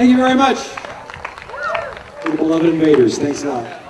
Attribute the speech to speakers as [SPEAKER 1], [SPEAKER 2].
[SPEAKER 1] Thank you very much. The beloved invaders, thanks a lot.